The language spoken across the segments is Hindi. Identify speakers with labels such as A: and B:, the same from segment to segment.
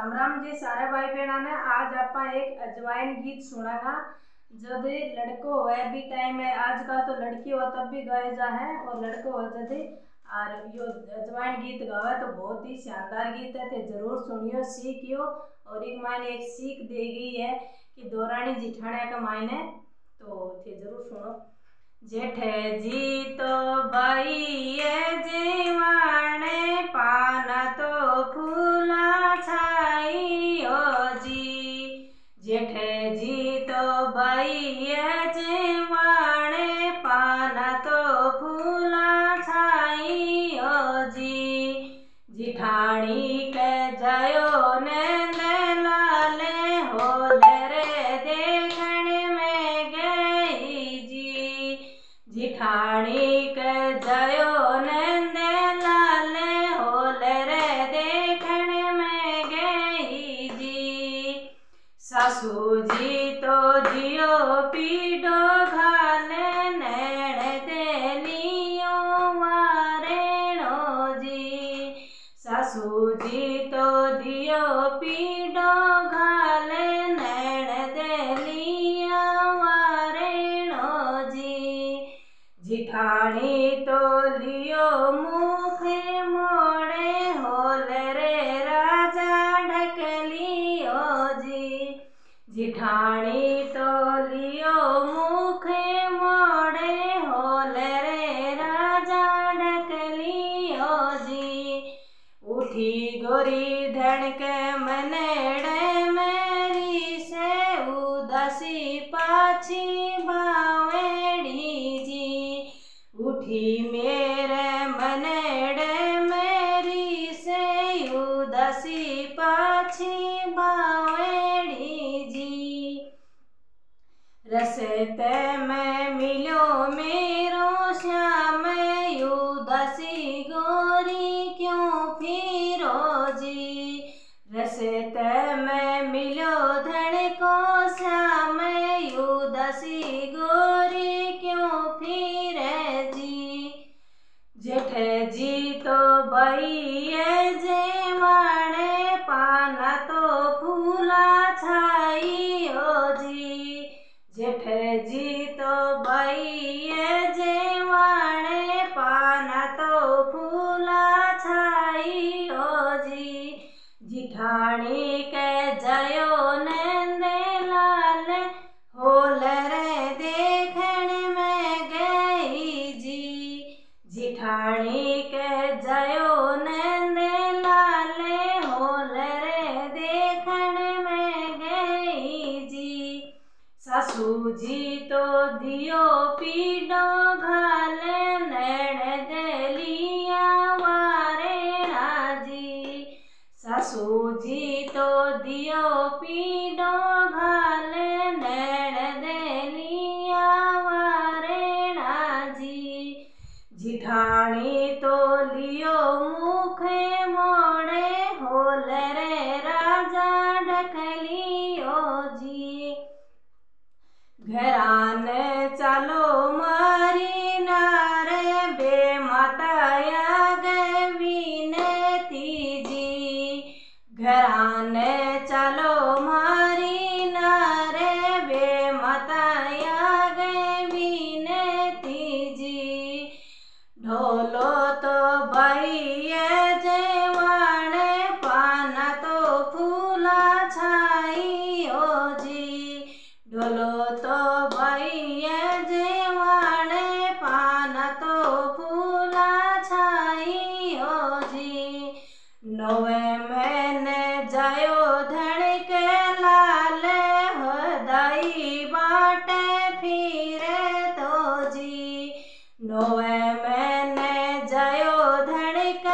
A: राम जी, सारे भाई बहना ने आज आप एक अजवाइन गीत सुनागा। जब लड़को हुए भी टाइम है। आजकल तो लड़की हो, तब भी गाए जा है। और लड़को हो जब और यो अजवाइन गीत गावे तो बहुत ही शानदार गीत है। तो ज़रूर सुनियो, सीखियो। और एक मायने एक सीख दे गई है कि दौरानी जिठाने का मायने तो थे ज़रूर सुनो। जेठे जी तो भाई जीवाने जेठे जी तो भाई जीवाने पाना तो फूला छाई ओ जी जिठानी के जयो ने देखने में गई जी. जिठानी के जयो पीडो उठी गोरी, धड़क मनेड़े मेरी से उदासी पाछी बावेड़ी जी। उठी मेरे मनेड़े मेरी से उदासी पाछी बावेड़ी जी। रसते में मिलो मेरो श्याम जेठ जी तो बइये जे तो फूला छाई जी जिठाणी के जयो नंदे लाल में गई जी। जिठाणी के दियो पीडो घाले नैण दलिया मारे जी सासू जी तो दियो पीडो बे गए विनती जी घरान चलो मारी नारे बे माताया। नवे मैंने जायो धड़ के हो दाई बाटे फिरे तो जी। नोवे मैंने जयो धड़क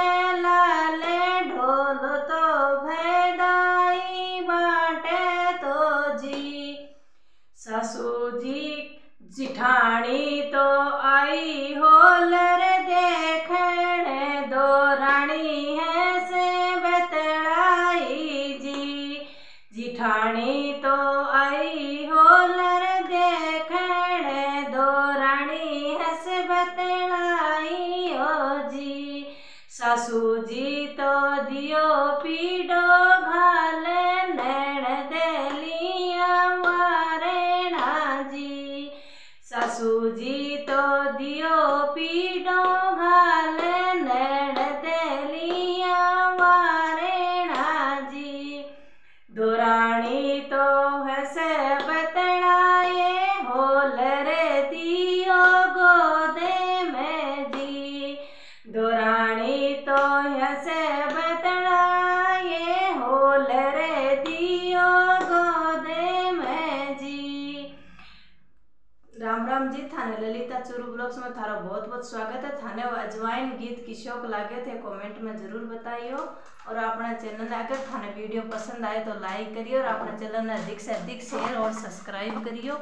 A: लाल, ढोल तो भैदाई बाटे तो जी। ससु जी जिठाणी तो आई होलर सासू जी तो दियो पीडो घाले नैण देलिया मारे जी सासू जी तो दियो पीडो घाले नैण देलिया मारे जी दुराणी तो ब्लॉग्स में थारा बहुत बहुत स्वागत है थाने अजवाइन गीत की शौक लागे थे कमेंट में ज़रूर बताइयो और अपना चैनल अगर थाने वीडियो पसंद आए तो लाइक करियो और अपना चैनल ने अधिक से अधिक शेयर और सब्सक्राइब करियो